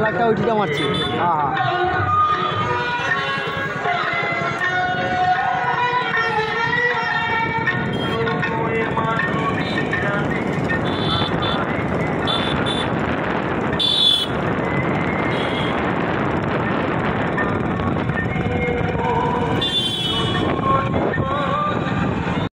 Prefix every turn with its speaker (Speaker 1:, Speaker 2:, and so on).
Speaker 1: লাখটা ওইটিটা মারছি।
Speaker 2: হ্যাঁ।, হ্যাঁ।